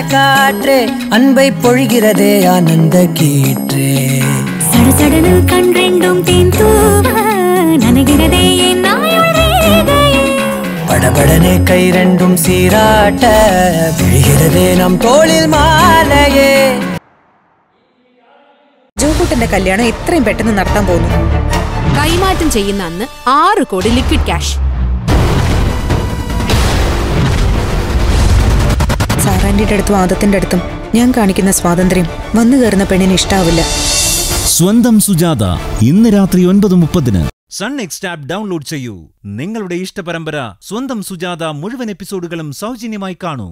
சார சார காற்றே அன்பை பொழிகிறதே ஆனந்த கீற்றே சடசடனு கண் ரெண்டும் தேன் தூவ நனைகிறதே என் நாயுள் ரேகையே படபடனே கை ரெண்டும் சீராட்ட விழுகிறதே நம் தோளில் மாலையே ജോകൂട്ടന്റെ കല്യാണം എത്രയും പെട്ടെന്ന് നടത്താൻ പോകുന്നു കൈമാറ്റം ചെയ്യുന്ന അന്ന് ആറ് കോടി ലിക്വിഡ് ക്യാഷ് സാറാന്റിയുടെ അടുത്തും ആദത്തിന്റെ അടുത്തും ഞാൻ കാണിക്കുന്ന സ്വാതന്ത്ര്യം വന്നു കയറുന്ന പെണ്ണിന് ഇഷ്ടാവില്ല. സ്വന്തം സുജാത ഇന്ന് രാത്രി ഒൻപത് മുപ്പതിന്. സൺ നെക്സ്റ്റ് ആപ്പ് ഡൗൺലോഡ് ചെയ്യൂ. നിങ്ങളുടെ ഇഷ്ടപരമ്പര സ്വന്തം സുജാത മുഴുവൻ എപ്പിസോഡുകളും സൗജന്യമായി കാണൂ.